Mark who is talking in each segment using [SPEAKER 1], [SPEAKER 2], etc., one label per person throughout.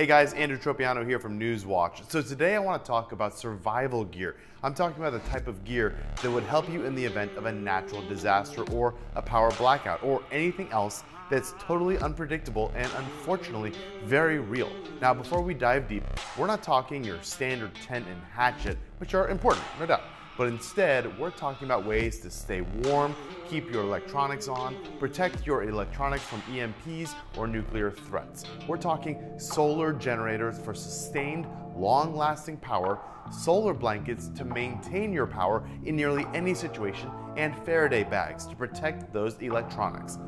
[SPEAKER 1] Hey guys, Andrew Tropeano here from Newswatch. So today I want to talk about survival gear. I'm talking about the type of gear that would help you in the event of a natural disaster or a power blackout or anything else that's totally unpredictable and unfortunately very real. Now before we dive deep, we're not talking your standard tent and hatchet, which are important, no doubt but instead we're talking about ways to stay warm, keep your electronics on, protect your electronics from EMPs or nuclear threats. We're talking solar generators for sustained, long-lasting power, solar blankets to maintain your power in nearly any situation, and Faraday bags to protect those electronics.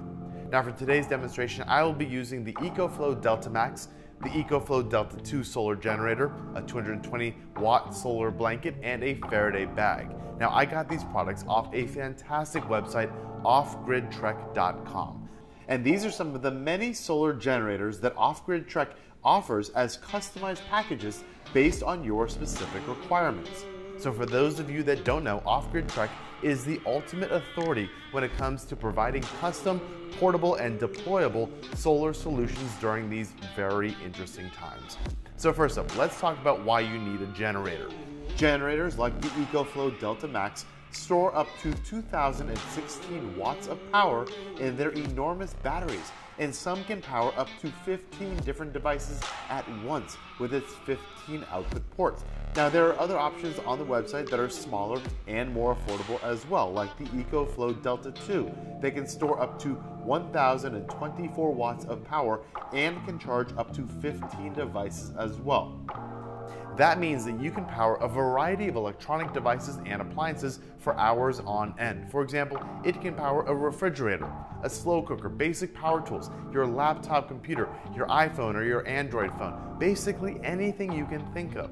[SPEAKER 1] Now for today's demonstration, I will be using the EcoFlow Delta Max the EcoFlow Delta 2 solar generator, a 220 watt solar blanket, and a Faraday bag. Now I got these products off a fantastic website, offgridtrek.com. And these are some of the many solar generators that Offgrid Trek offers as customized packages based on your specific requirements. So for those of you that don't know, Offgrid Trek is the ultimate authority when it comes to providing custom, portable, and deployable solar solutions during these very interesting times. So first up, let's talk about why you need a generator. Generators like the EcoFlow Delta Max store up to 2016 watts of power in their enormous batteries, and some can power up to 15 different devices at once with its 15 output ports. Now, there are other options on the website that are smaller and more affordable as well, like the EcoFlow Delta 2. They can store up to 1,024 watts of power and can charge up to 15 devices as well. That means that you can power a variety of electronic devices and appliances for hours on end. For example, it can power a refrigerator, a slow cooker, basic power tools, your laptop computer, your iPhone or your Android phone, basically anything you can think of.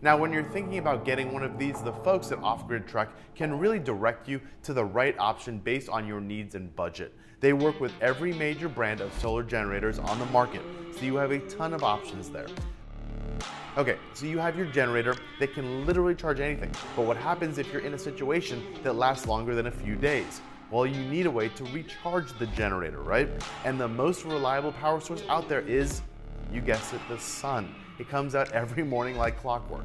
[SPEAKER 1] Now, when you're thinking about getting one of these, the folks at Off Grid Trek can really direct you to the right option based on your needs and budget. They work with every major brand of solar generators on the market, so you have a ton of options there. Okay, so you have your generator that can literally charge anything, but what happens if you're in a situation that lasts longer than a few days? Well, you need a way to recharge the generator, right? And the most reliable power source out there is, you guessed it, the sun. It comes out every morning like clockwork.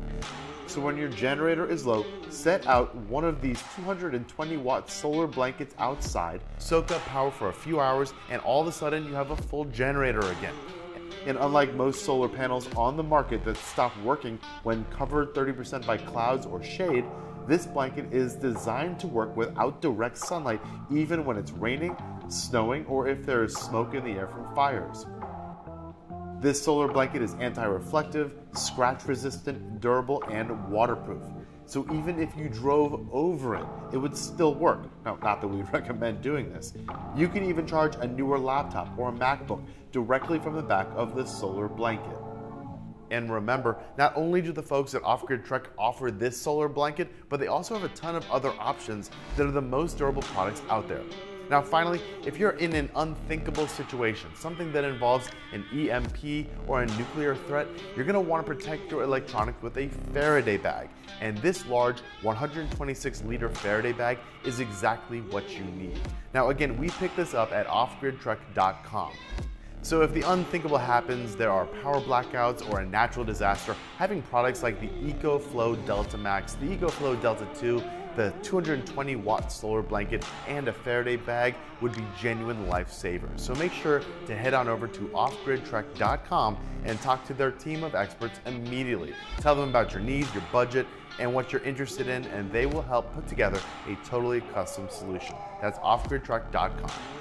[SPEAKER 1] So when your generator is low, set out one of these 220 watt solar blankets outside, soak up power for a few hours, and all of a sudden you have a full generator again. And unlike most solar panels on the market that stop working when covered 30% by clouds or shade, this blanket is designed to work without direct sunlight even when it's raining, snowing, or if there is smoke in the air from fires. This solar blanket is anti-reflective, scratch resistant, durable, and waterproof. So even if you drove over it, it would still work. Now, not that we recommend doing this. You can even charge a newer laptop or a MacBook directly from the back of the solar blanket. And remember, not only do the folks at Off Grid Trek offer this solar blanket, but they also have a ton of other options that are the most durable products out there. Now finally, if you're in an unthinkable situation, something that involves an EMP or a nuclear threat, you're gonna wanna protect your electronics with a Faraday bag. And this large 126 liter Faraday bag is exactly what you need. Now again, we picked this up at offgridtrek.com. So if the unthinkable happens, there are power blackouts or a natural disaster, having products like the EcoFlow Delta Max, the EcoFlow Delta 2, the 220 watt solar blanket and a Faraday bag would be genuine lifesavers. So make sure to head on over to offgridtrek.com and talk to their team of experts immediately. Tell them about your needs, your budget, and what you're interested in, and they will help put together a totally custom solution. That's offgridtrek.com.